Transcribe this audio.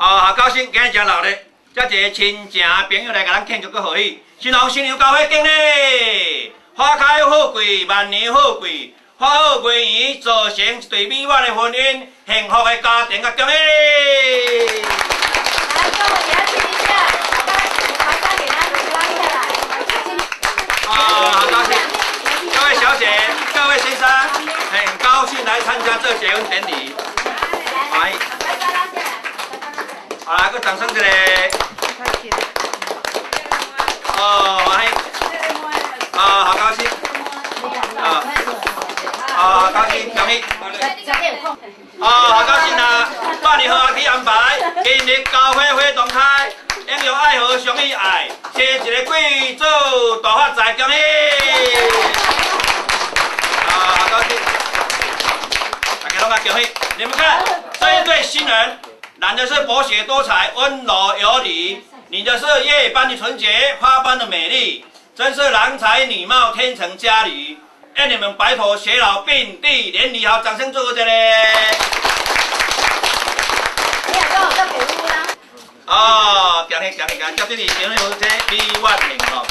哦，好高兴，今日真热烈，遮一个亲情朋友来甲咱庆祝个贺喜，新郎新娘交伙敬礼，花开富贵，万年富贵，花好月圆，造成一对美满的婚姻，幸福的家庭啊，恭喜！来，各位也要亲一下，把把给他拉下来。啊，好高兴，各位小姐，各位先生，很高兴来参加这结婚典礼。来，好啦，个掌声一下。哦，欢迎。啊，好高兴。啊，啊，好高兴，恭喜。啊，好高兴啊！百年好去安排，今日交花花同开，应有爱和相依爱，生一个贵族大发财，恭喜！啊，好高兴。大家拢来恭喜！你们看，这一对新人，男的是博学多才、温柔有礼，女的是夜般的纯洁、花般的美丽，真是郎才女貌、天成佳侣。愿你们白头偕老、并蒂连理。好，掌声祝福这里。你也跟我这北屋啦。哦，恭喜恭喜恭喜！祝这里朋友这一万幸哦。